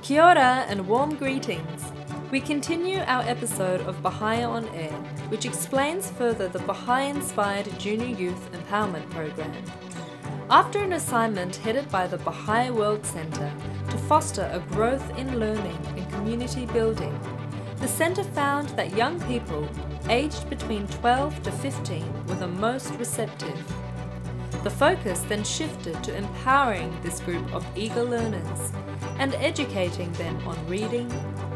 Kia ora and warm greetings. We continue our episode of Baha'i on Air, which explains further the Baha'i inspired Junior Youth Empowerment Program. After an assignment headed by the Baha'i World Centre to foster a growth in learning and community building, the Centre found that young people aged between 12 to 15 were the most receptive. The focus then shifted to empowering this group of eager learners and educating them on reading,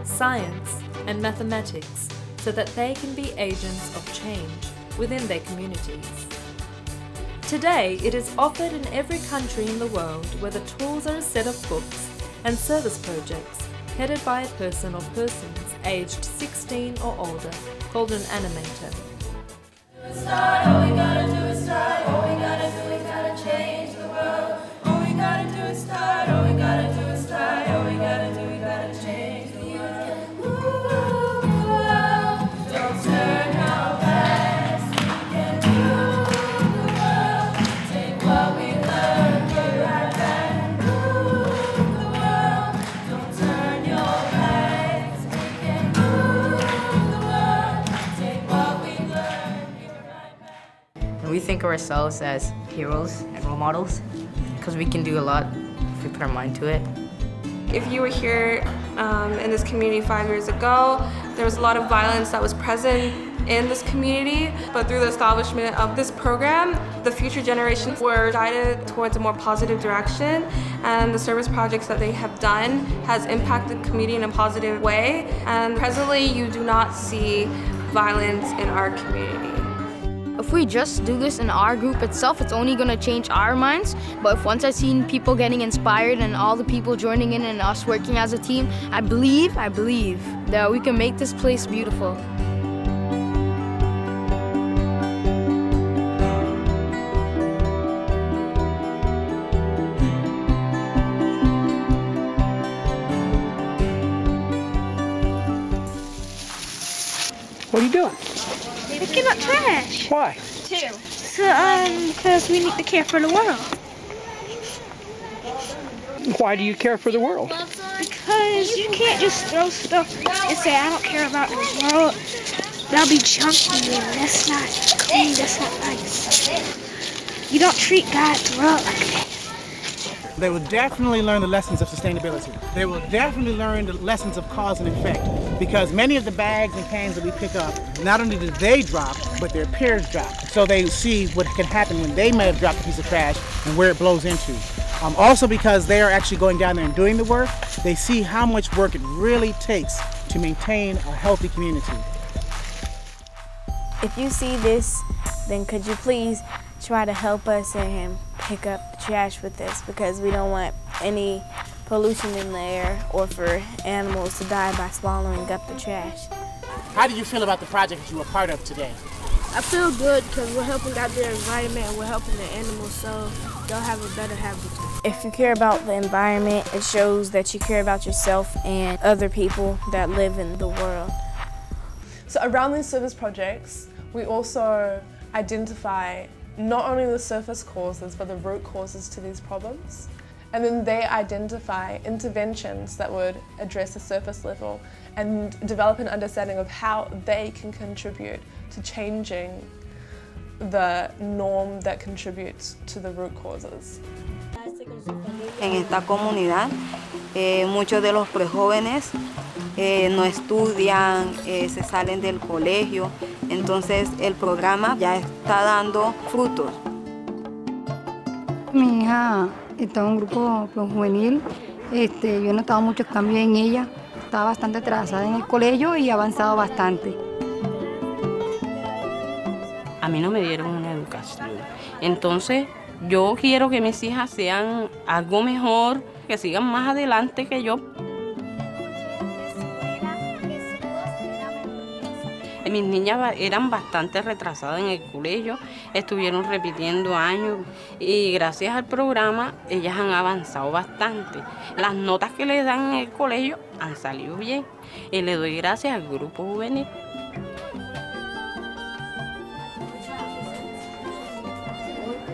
science, and mathematics so that they can be agents of change within their communities. Today, it is offered in every country in the world where the tools are a set of books and service projects headed by a person or persons aged 16 or older called an animator. Think of ourselves as heroes and role models because we can do a lot if we put our mind to it. If you were here um, in this community five years ago, there was a lot of violence that was present in this community, but through the establishment of this program, the future generations were guided towards a more positive direction, and the service projects that they have done has impacted the community in a positive way, and presently you do not see violence in our community. If we just do this in our group itself, it's only gonna change our minds. But if once I've seen people getting inspired and all the people joining in and us working as a team, I believe, I believe that we can make this place beautiful. What are you doing? Picking up trash. Why? So, um, because we need to care for the world. Why do you care for the world? Because you can't just throw stuff and say, I don't care about the world. That'll be chunky and that's not clean, that's not nice. You don't treat God's world like that. They will definitely learn the lessons of sustainability. They will definitely learn the lessons of cause and effect because many of the bags and cans that we pick up, not only do they drop, but their peers drop. So they see what can happen when they may have dropped a piece of trash and where it blows into. Um, also because they are actually going down there and doing the work, they see how much work it really takes to maintain a healthy community. If you see this, then could you please try to help us and pick up the trash with us because we don't want any pollution in the air or for animals to die by swallowing up the trash. How do you feel about the project that you were part of today? I feel good because we're helping out the environment and we're helping the animals so they'll have a better habitat. If you care about the environment, it shows that you care about yourself and other people that live in the world. So around these service projects, we also identify not only the surface causes, but the root causes to these problems. And then they identify interventions that would address the surface level and develop an understanding of how they can contribute to changing the norm that contributes to the root causes. En esta comunidad, eh, muchos de los prejóvenes eh, no estudian, eh, se salen del colegio, entonces el programa ya está dando frutos. Mi hija está en un grupo pues, juvenil, este, yo he notado muchos cambios en ella, está bastante atrasada en el colegio y ha avanzado bastante. A mí no me dieron una educación, entonces yo quiero que mis hijas sean algo mejor, que sigan más adelante que yo. Mis niñas eran bastante retrasadas en el colegio, estuvieron repitiendo años y gracias al programa ellas han avanzado bastante. Las notas que les dan en el colegio han salido bien y le doy gracias al grupo juvenil.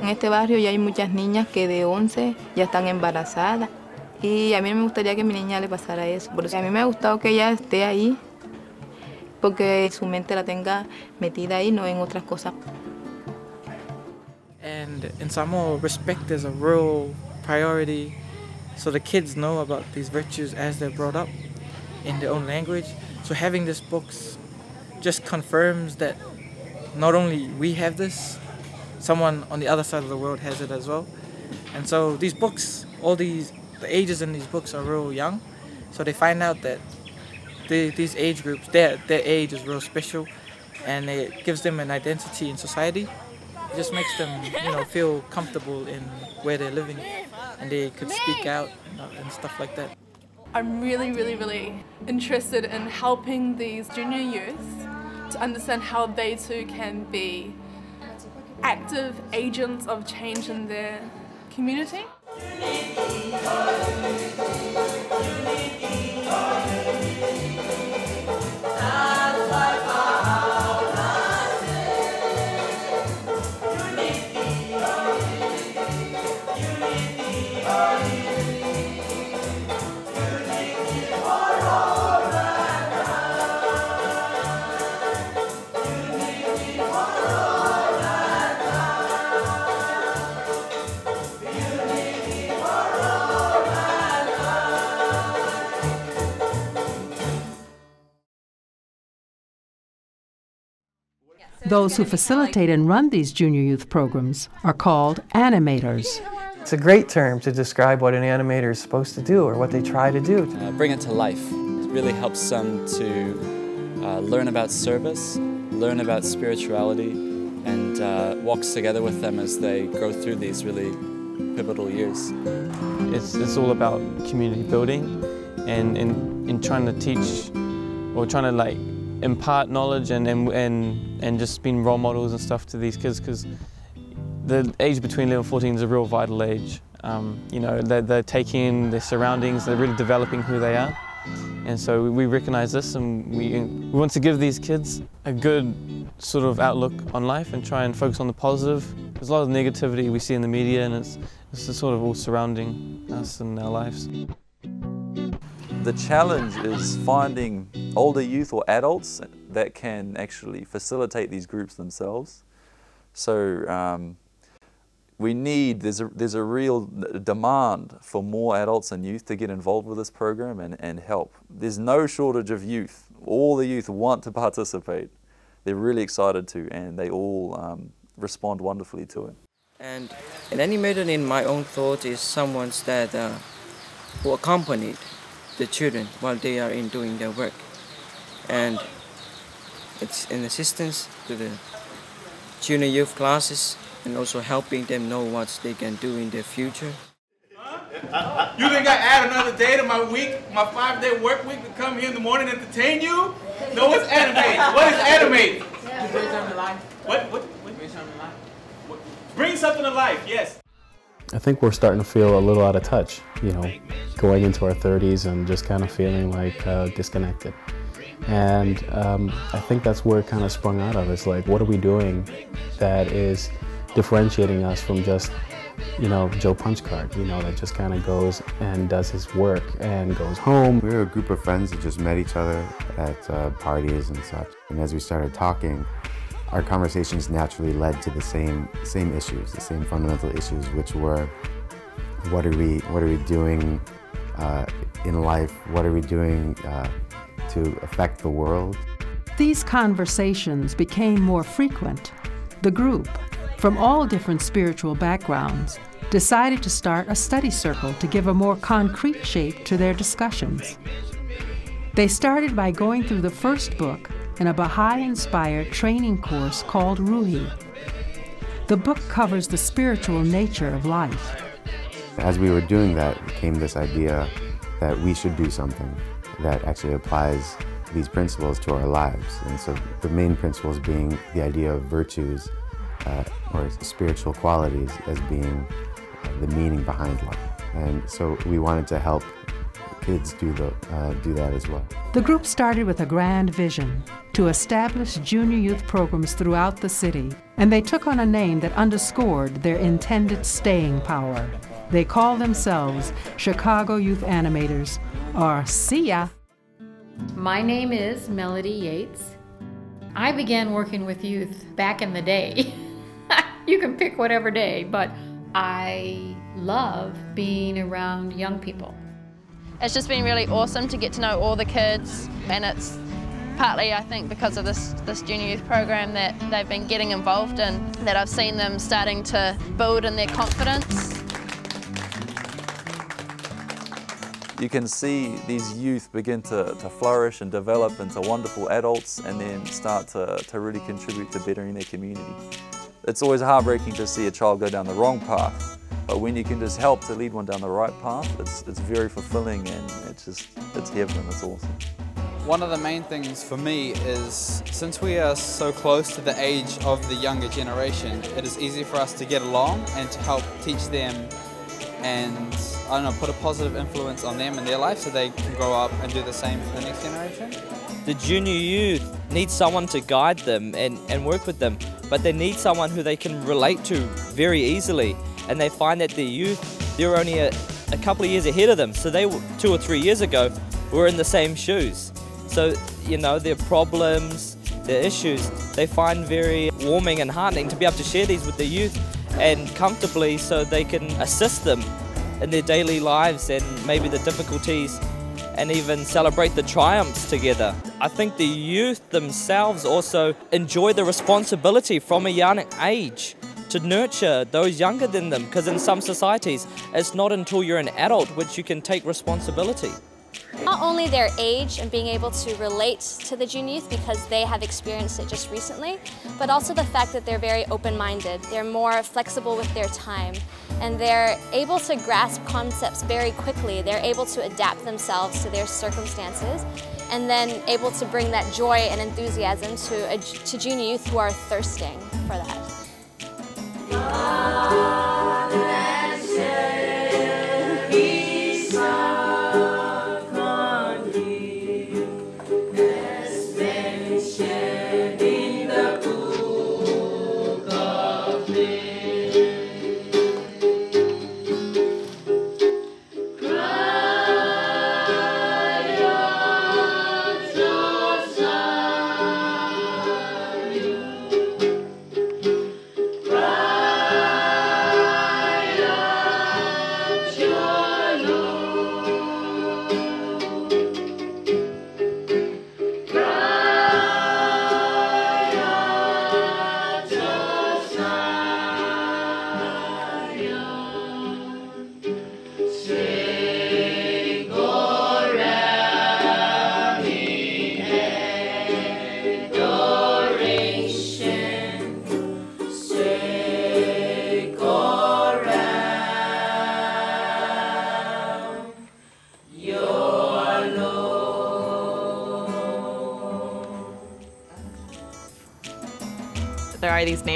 En este barrio ya hay muchas niñas que de 11 ya están embarazadas Y a mí me gustaría que mi niña le pasara eso. Por eso a mí me ha gustado que ella esté ahí, porque su mente la tenga metida ahí, no en otras cosas. And in Samoa, respect is a real priority. So the kids know about these virtues as they're brought up in their own language. So having this books just confirms that not only we have this, someone on the other side of the world has it as well. And so these books, all these, the ages in these books are real young. So they find out that the, these age groups, their, their age is real special and it gives them an identity in society. It just makes them, you know, feel comfortable in where they're living and they could speak out and stuff like that. I'm really, really, really interested in helping these junior youth to understand how they too can be active agents of change in their community. Those who facilitate and run these junior youth programs are called animators. It's a great term to describe what an animator is supposed to do or what they try to do. Uh, bring it to life. It really helps them to uh, learn about service, learn about spirituality, and uh, walks together with them as they go through these really pivotal years. It's, it's all about community building and in, in trying to teach or trying to like impart knowledge and, and, and, and just being role models and stuff to these kids because the age between 11 and 14 is a real vital age. Um, you know, they're, they're taking in their surroundings, they're really developing who they are. And so we recognize this and we, we want to give these kids a good sort of outlook on life and try and focus on the positive. There's a lot of negativity we see in the media and it's, it's sort of all surrounding us and our lives. The challenge is finding older youth or adults that can actually facilitate these groups themselves. So um, we need, there's a, there's a real demand for more adults and youth to get involved with this program and, and help. There's no shortage of youth. All the youth want to participate. They're really excited to and they all um, respond wonderfully to it. And an animator in my own thought is someone that uh, who accompanied the children while they are in doing their work. And it's an assistance to the junior youth classes and also helping them know what they can do in their future. You think I add another day to my week, my five day work week to come here in the morning and entertain you? No, it's animate. What is animate? Bring something to life. What? What? Bring something to life. Bring something to life, yes. I think we're starting to feel a little out of touch, you know, going into our 30s and just kind of feeling like uh, disconnected. And um, I think that's where it kind of sprung out of. It's like, what are we doing that is differentiating us from just, you know, Joe Punchcard, you know, that just kind of goes and does his work and goes home. We were a group of friends that just met each other at uh, parties and such. And as we started talking, our conversations naturally led to the same same issues, the same fundamental issues, which were what are we what are we doing uh, in life? What are we doing uh, to affect the world? These conversations became more frequent. The group, from all different spiritual backgrounds, decided to start a study circle to give a more concrete shape to their discussions. They started by going through the first book in a Baha'i inspired training course called Ruhi. The book covers the spiritual nature of life. As we were doing that, came this idea that we should do something that actually applies these principles to our lives. And so the main principles being the idea of virtues uh, or spiritual qualities as being the meaning behind life. And so we wanted to help kids do, the, uh, do that as well. The group started with a grand vision to establish junior youth programs throughout the city, and they took on a name that underscored their intended staying power They call themselves Chicago Youth Animators, or SIA. My name is Melody Yates. I began working with youth back in the day. you can pick whatever day, but I love being around young people. It's just been really awesome to get to know all the kids and it's partly I think because of this, this junior youth program that they've been getting involved in that I've seen them starting to build in their confidence. You can see these youth begin to, to flourish and develop into wonderful adults and then start to, to really contribute to bettering their community. It's always heartbreaking to see a child go down the wrong path, but when you can just help to lead one down the right path, it's, it's very fulfilling and it's just, it's heaven, it's awesome. One of the main things for me is since we are so close to the age of the younger generation, it is easy for us to get along and to help teach them and I don't know, put a positive influence on them and their life so they can grow up and do the same for the next generation. The junior youth need someone to guide them and, and work with them, but they need someone who they can relate to very easily. And they find that the youth, they're only a, a couple of years ahead of them. So they, two or three years ago, were in the same shoes. So, you know, their problems, their issues, they find very warming and heartening to be able to share these with the youth and comfortably so they can assist them in their daily lives and maybe the difficulties and even celebrate the triumphs together. I think the youth themselves also enjoy the responsibility from a young age to nurture those younger than them because in some societies it's not until you're an adult which you can take responsibility. Not only their age and being able to relate to the junior youth because they have experienced it just recently, but also the fact that they're very open-minded. They're more flexible with their time and they're able to grasp concepts very quickly. They're able to adapt themselves to their circumstances and then able to bring that joy and enthusiasm to, to junior youth who are thirsting for that.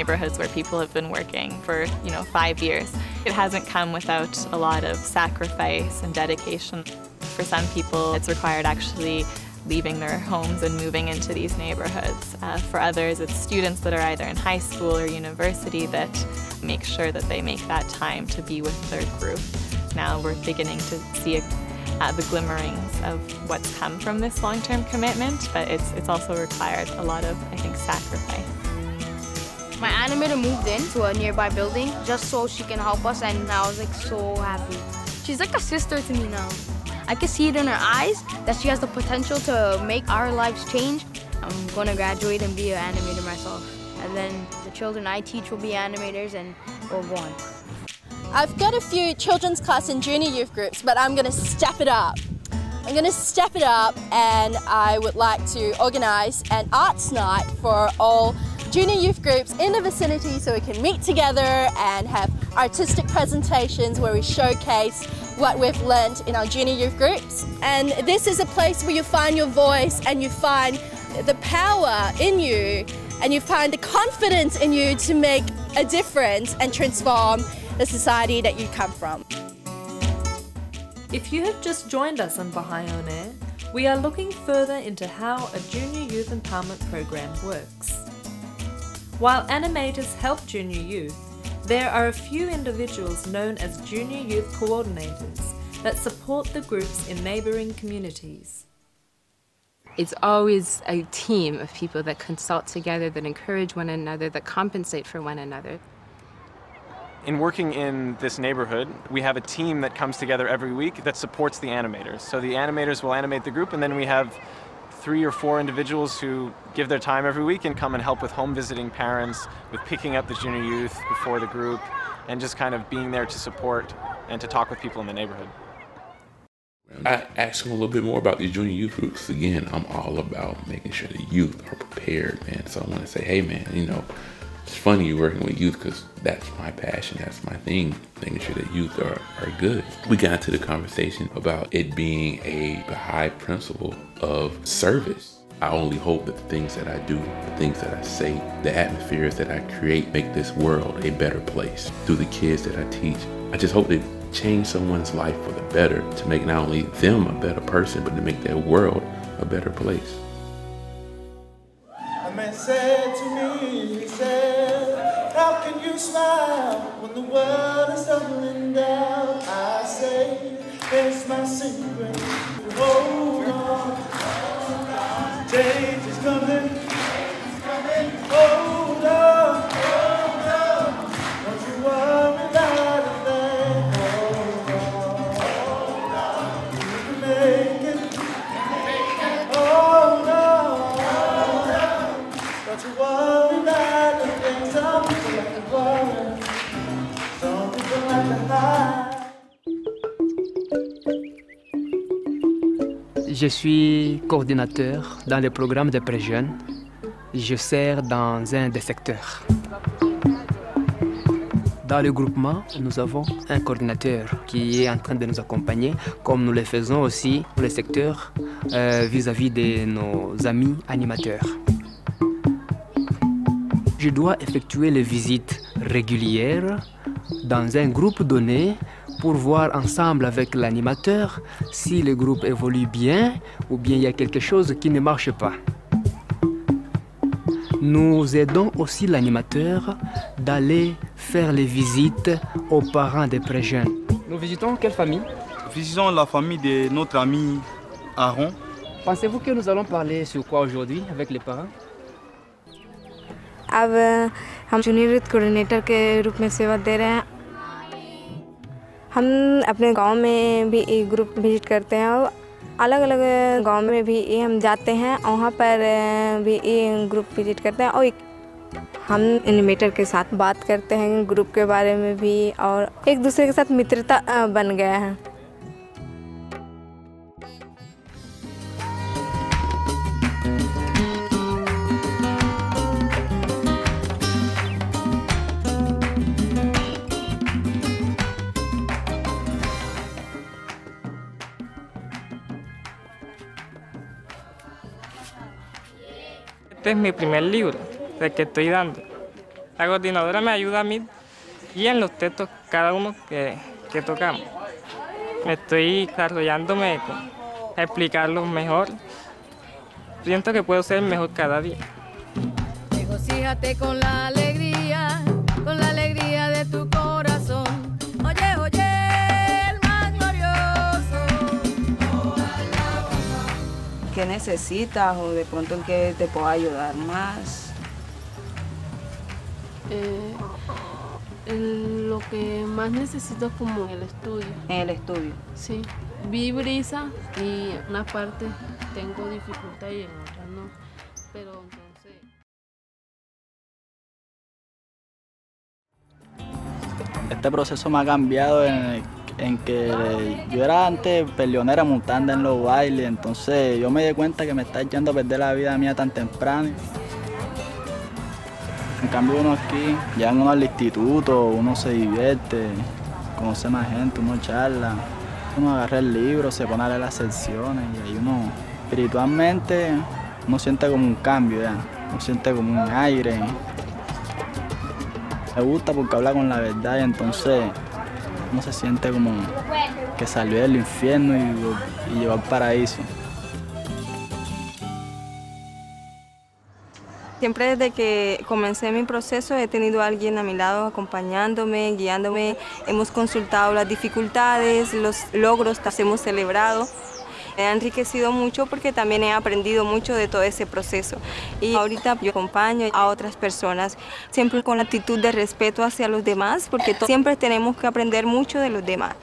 Neighborhoods where people have been working for, you know, five years. It hasn't come without a lot of sacrifice and dedication. For some people, it's required actually leaving their homes and moving into these neighborhoods. Uh, for others, it's students that are either in high school or university that make sure that they make that time to be with their group. Now we're beginning to see a, uh, the glimmerings of what's come from this long-term commitment, but it's, it's also required a lot of, I think, sacrifice. My animator moved in to a nearby building just so she can help us and I was like so happy. She's like a sister to me now. I can see it in her eyes that she has the potential to make our lives change. I'm gonna graduate and be an animator myself. And then the children I teach will be animators and we'll go on. I've got a few children's class and junior youth groups, but I'm gonna step it up. I'm gonna step it up and I would like to organise an arts night for all junior youth groups in the vicinity so we can meet together and have artistic presentations where we showcase what we've learned in our junior youth groups. And this is a place where you find your voice and you find the power in you and you find the confidence in you to make a difference and transform the society that you come from. If you have just joined us on Baha'i On Air, we are looking further into how a junior youth empowerment program works. While animators help junior youth, There are a few individuals known as junior youth coordinators that support the groups in neighbouring communities. It's always a team of people that consult together, that encourage one another, that compensate for one another. In working in this neighborhood, we have a team that comes together every week that supports the animators. So the animators will animate the group, and then we have three or four individuals who give their time every week and come and help with home visiting parents, with picking up the junior youth before the group, and just kind of being there to support and to talk with people in the neighborhood. I asked him a little bit more about these junior youth groups. Again, I'm all about making sure the youth are prepared, man. So I want to say, hey, man, you know, it's funny you're working with youth because that's my passion, that's my thing, making sure that youth are, are good. We got into the conversation about it being a high principle of service. I only hope that the things that I do, the things that I say, the atmospheres that I create make this world a better place. Through the kids that I teach, I just hope they change someone's life for the better to make not only them a better person, but to make their world a better place. A man said to me, he said, smile when the world is tumbling down? I say, It's my secret. Hold on. Change is coming. Suis coordinateur dans le programme de pré-jeunes. Je sers dans un des secteurs. Dans le groupement, nous avons un coordinateur qui est en train de nous accompagner, comme nous le faisons aussi pour le secteur euh, vis-à-vis de nos amis animateurs. Je dois effectuer les visites régulières dans un groupe donné pour voir ensemble avec l'animateur si le groupe évolue bien ou bien il y a quelque chose qui ne marche pas. Nous aidons aussi l'animateur d'aller faire les visites aux parents des pré-jeunes. Nous visitons quelle famille Visitons la famille de notre ami Aaron. Pensez-vous que nous allons parler sur quoi aujourd'hui avec les parents अब हम junior youth coordinator के रूप में सेवा दे रहे हैं हम अपने गाँव में भी एक ग्रुप विज़िट करते हैं और अलग अलग गाँव में भी ये हम जाते हैं, वहाँ पर भी ये ग्रुप विज़िट करते हैं और एक हम एनिमेटर के साथ बात करते हैं ग्रुप के बारे में भी और एक दूसरे के साथ मित्रता बन गया है। Este es mi primer libro, el que estoy dando. La coordinadora me ayuda a mí y en los textos cada uno que, que tocamos. Estoy desarrollándome a explicarlos mejor. Siento que puedo ser mejor cada día. ¿Qué necesitas o de pronto en qué te puedo ayudar más? Eh, el- lo que más necesito es como el estudio. En el estudio. Sí. Vi brisa y en una parte tengo dificultad y en otra no. Pero entonces... Este proceso me ha cambiado en, en que yo era antes peleonera montando en los bailes, entonces yo me di cuenta que me está echando a perder la vida mía tan temprano. En cambio uno aquí, ya uno al instituto, uno se divierte, conoce más gente, uno charla, uno agarra el libro, se pone a leer las secciones y ahí uno espiritualmente uno siente como un cambio ya, uno siente como un aire. Me gusta porque habla con la verdad y entonces uno se siente como que salió del infierno y, y llegó al paraíso. Siempre desde que comencé mi proceso he tenido a alguien a mi lado acompañándome, guiándome. Hemos consultado las dificultades, los logros que hemos celebrado. Me ha enriquecido mucho porque también he aprendido mucho de todo ese proceso. Y ahorita yo acompaño a otras personas, siempre con la actitud de respeto hacia los demás, porque siempre tenemos que aprender mucho de los demás.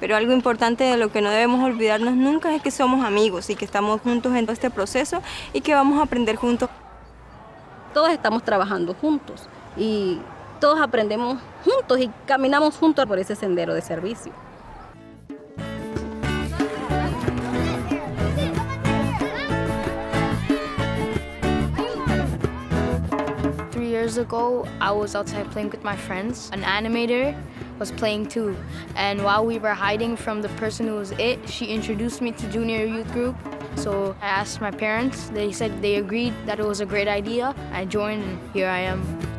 Pero algo importante de lo que no debemos olvidarnos nunca es que somos amigos y que estamos juntos en todo este proceso y que vamos a aprender juntos. Todos estamos trabajando juntos y todos aprendemos juntos y caminamos juntos por ese sendero de servicio. Years ago, I was outside playing with my friends. An animator was playing too. And while we were hiding from the person who was it, she introduced me to junior youth group. So I asked my parents. They said they agreed that it was a great idea. I joined and here I am.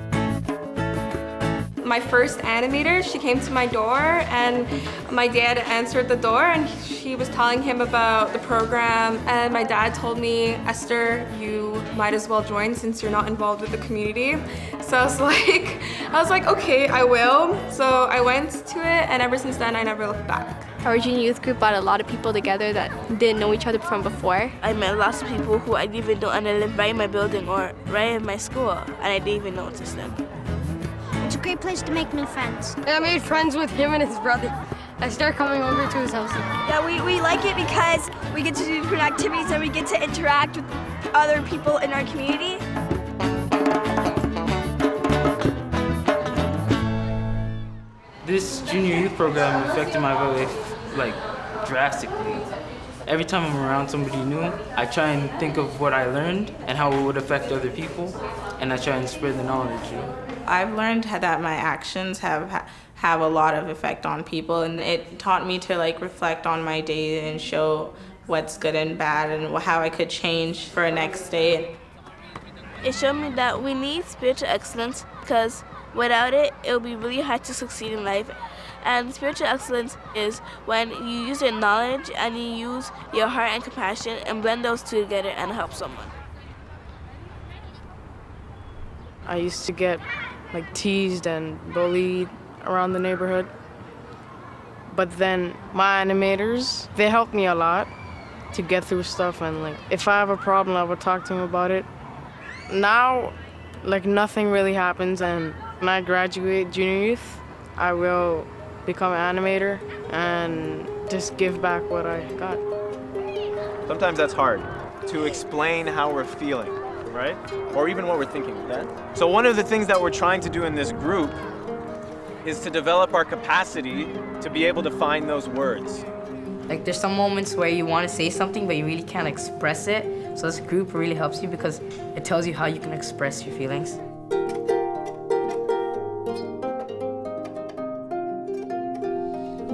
My first animator, she came to my door and my dad answered the door and she was telling him about the program and my dad told me, Esther, you might as well join since you're not involved with the community. So I was like, I was like, okay, I will. So I went to it and ever since then I never looked back. Our junior youth group brought a lot of people together that didn't know each other from before. I met lots of people who I didn't even know and they lived right in my building or right in my school and I didn't even notice them. It's a great place to make new friends. I made friends with him and his brother. I start coming over to his house. Yeah, we, we like it because we get to do different activities and we get to interact with other people in our community. This junior youth program affected my life like drastically. Every time I'm around somebody new, I try and think of what I learned and how it would affect other people, and I try and spread the knowledge. You know? I've learned that my actions have have a lot of effect on people, and it taught me to like reflect on my day and show what's good and bad and how I could change for a next day. It showed me that we need spiritual excellence because without it, it will be really hard to succeed in life. And spiritual excellence is when you use your knowledge and you use your heart and compassion and blend those two together and help someone. I used to get like teased and bullied around the neighborhood. But then my animators, they helped me a lot to get through stuff and like if I have a problem I would talk to them about it. Now like nothing really happens and when I graduate junior youth, I will become an animator and just give back what I got. Sometimes that's hard to explain how we're feeling, right? Or even what we're thinking. That. So one of the things that we're trying to do in this group is to develop our capacity to be able to find those words. Like there's some moments where you want to say something but you really can't express it. So this group really helps you because it tells you how you can express your feelings.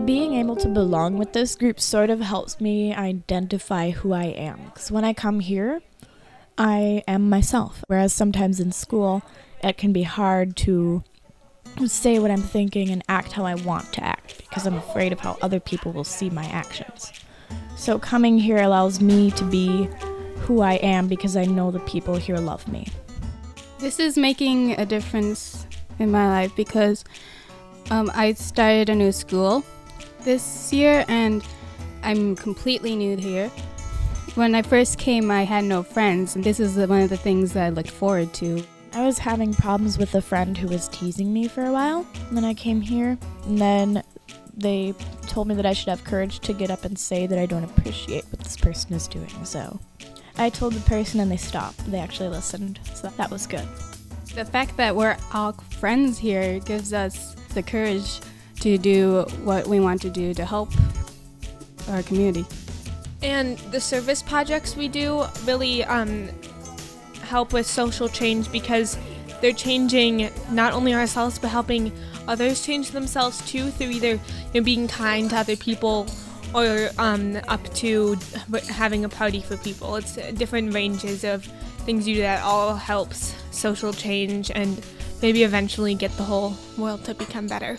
being able to belong with this group sort of helps me identify who I am. Because when I come here, I am myself. Whereas sometimes in school, it can be hard to say what I'm thinking and act how I want to act because I'm afraid of how other people will see my actions. So coming here allows me to be who I am because I know the people here love me. This is making a difference in my life because um, I started a new school this year and I'm completely new here. When I first came, I had no friends, and this is one of the things that I looked forward to. I was having problems with a friend who was teasing me for a while. And then I came here, and then they told me that I should have courage to get up and say that I don't appreciate what this person is doing. So I told the person, and they stopped. They actually listened, so that was good. The fact that we're all friends here gives us the courage to do what we want to do to help our community. And the service projects we do really um, help with social change because they're changing not only ourselves but helping others change themselves too through either you know, being kind to other people or um, up to having a party for people. It's different ranges of things you do that all helps social change and maybe eventually get the whole world to become better.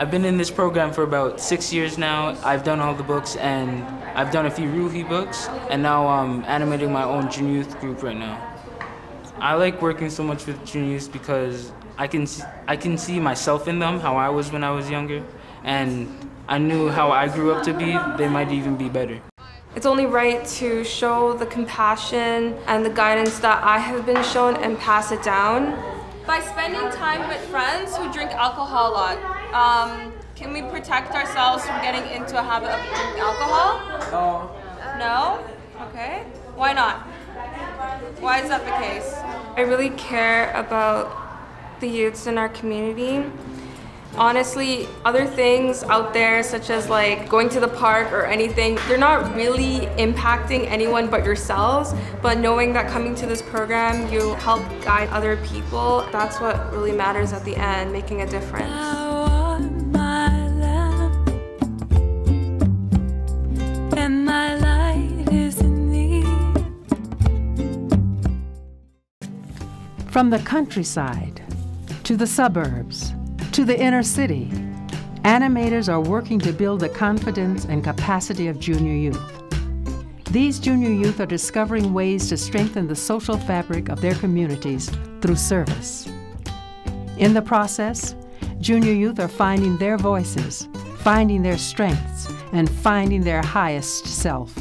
I've been in this program for about six years now. I've done all the books and I've done a few Ruhi books and now I'm animating my own junior youth group right now. I like working so much with junior youth because I can I can see myself in them, how I was when I was younger, and I knew how I grew up to be. They might even be better. It's only right to show the compassion and the guidance that I have been shown and pass it down. By spending time with friends who drink alcohol a lot, um, can we protect ourselves from getting into a habit of drinking alcohol? No. No? Okay. Why not? Why is that the case? I really care about the youths in our community. Honestly, other things out there, such as like going to the park or anything, they're not really impacting anyone but yourselves. But knowing that coming to this program, you help guide other people, that's what really matters at the end, making a difference. From the countryside to the suburbs to the inner city, animators are working to build the confidence and capacity of junior youth. These junior youth are discovering ways to strengthen the social fabric of their communities through service. In the process, junior youth are finding their voices, finding their strengths, and finding their highest self.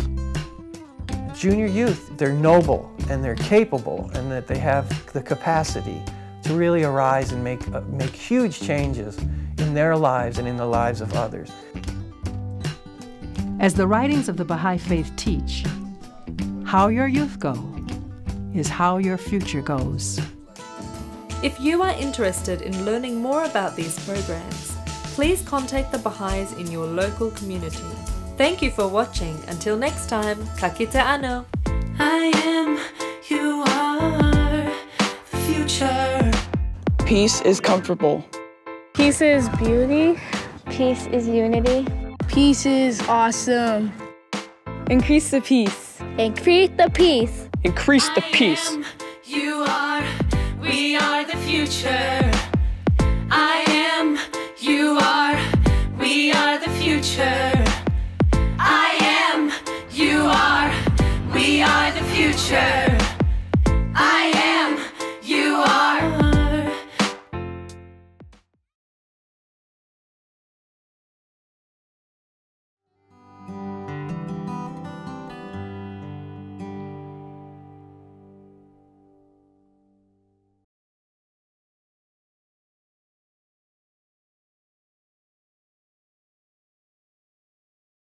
Junior youth, they're noble and they're capable and that they have the capacity to really arise and make, uh, make huge changes in their lives and in the lives of others. As the writings of the Baha'i Faith teach, how your youth go is how your future goes. If you are interested in learning more about these programs, please contact the Baha'is in your local community. Thank you for watching. Until next time, ka kite ano. I am, you are the future. Peace is comfortable. Peace is beauty. Peace is unity. Peace is awesome. Increase the peace. Increase the peace. Increase the peace. Am, you are, we are the future. I am, you are, we are the future. I am, you are, we are the future. I am.